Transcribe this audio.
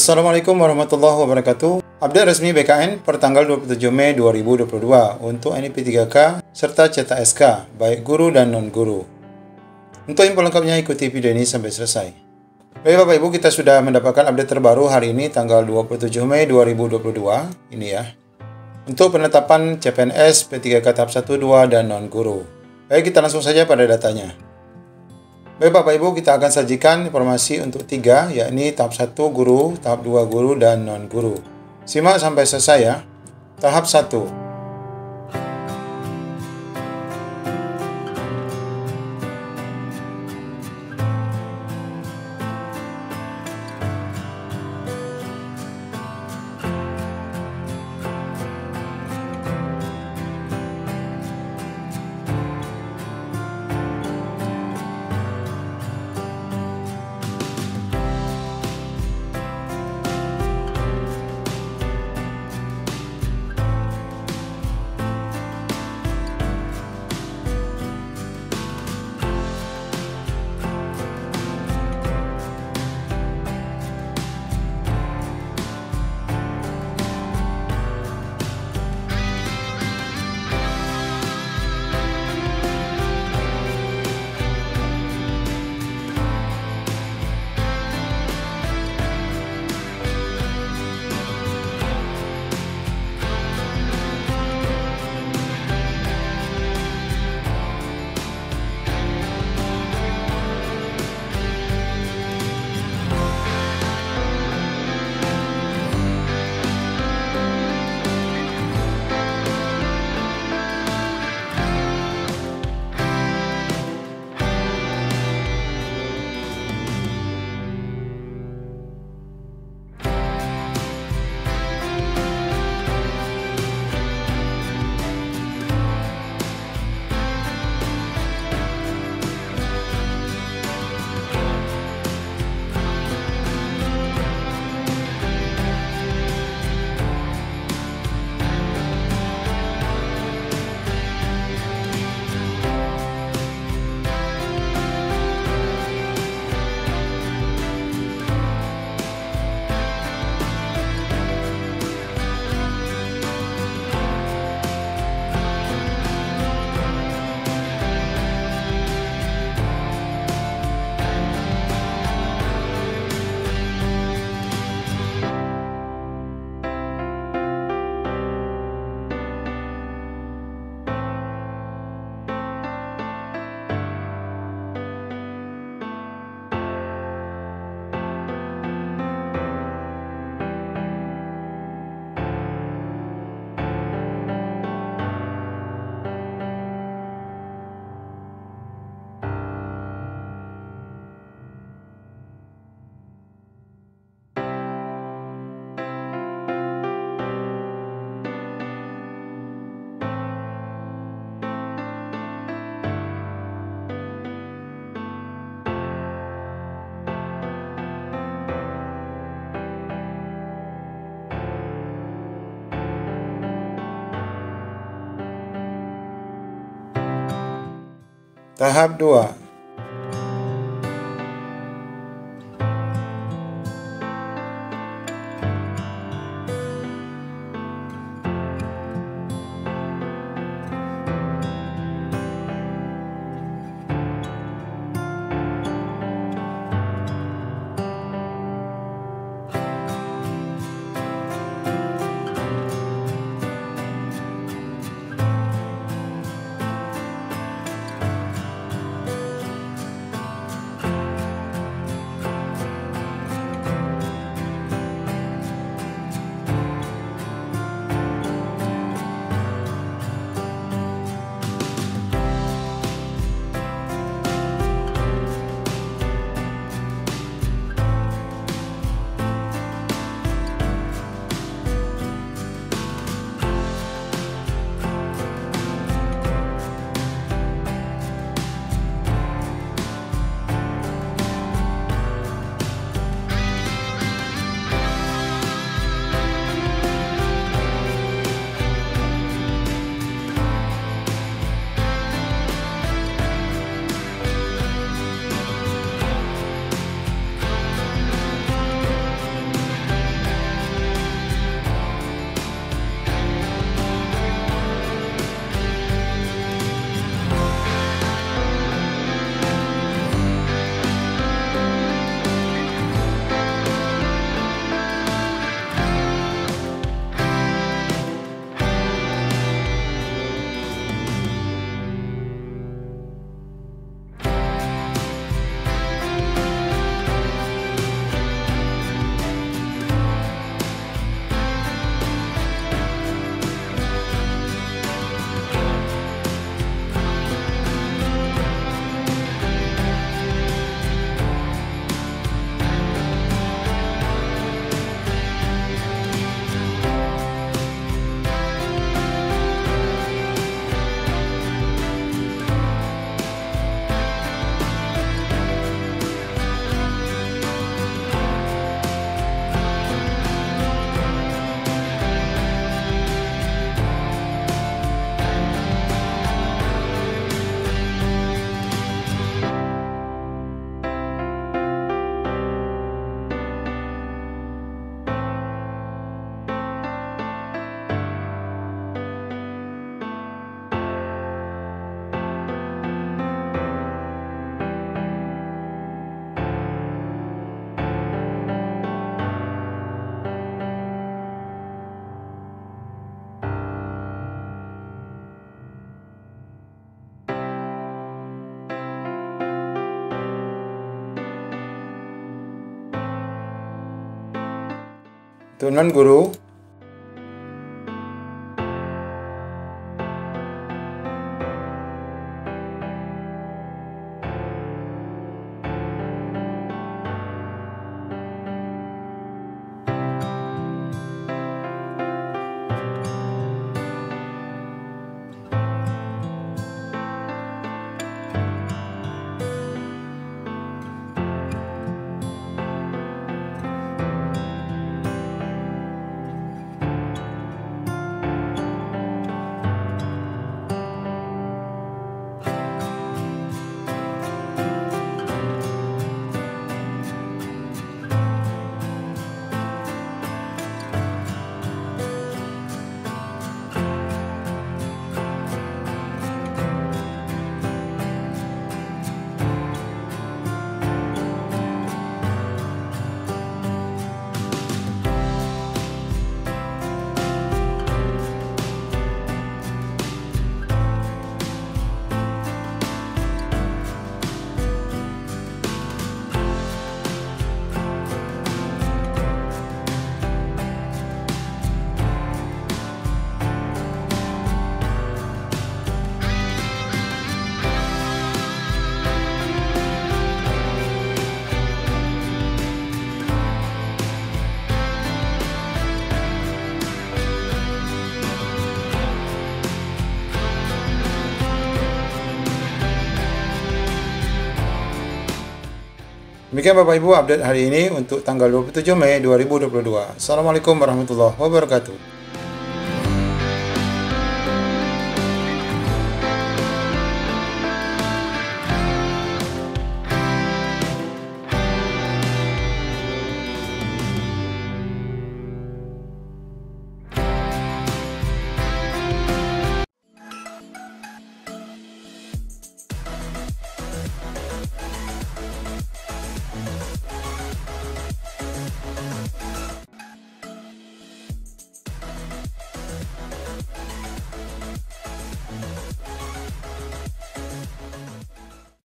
Assalamualaikum warahmatullahi wabarakatuh. Update resmi BKN per tanggal 27 Mei 2022 untuk NIP3K serta cetak SK, baik guru dan non-guru. Untuk info lengkapnya ikuti video ini sampai selesai. Baik Bapak Ibu, kita sudah mendapatkan update terbaru hari ini tanggal 27 Mei 2022. Ini ya. Untuk penetapan CPNS P3K tahap 1, 2 dan non-guru. Baik, kita langsung saja pada datanya. Baik Bapak Ibu, kita akan sajikan informasi untuk tiga, yakni tahap 1 guru, tahap 2 guru, dan non-guru. Simak sampai selesai ya. Tahap 1. Tahap 2 Tuan Guru, Demikian Bapak Ibu update hari ini untuk tanggal 27 Mei 2022. Assalamualaikum warahmatullahi wabarakatuh.